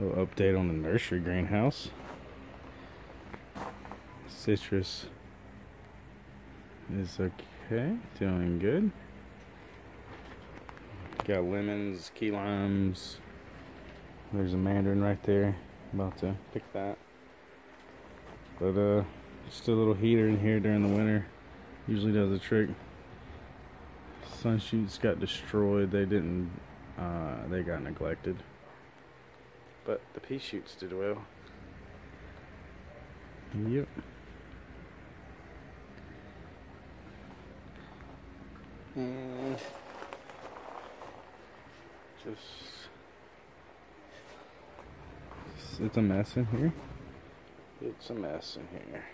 little update on the nursery greenhouse. Citrus is okay, doing good. Got lemons, key limes. There's a mandarin right there. About to pick that. But uh, just a little heater in here during the winter. Usually does the trick. Sun shoots got destroyed. They didn't. Uh, they got neglected. But the pea shoots did well. Yep. And just it's a mess in here. It's a mess in here.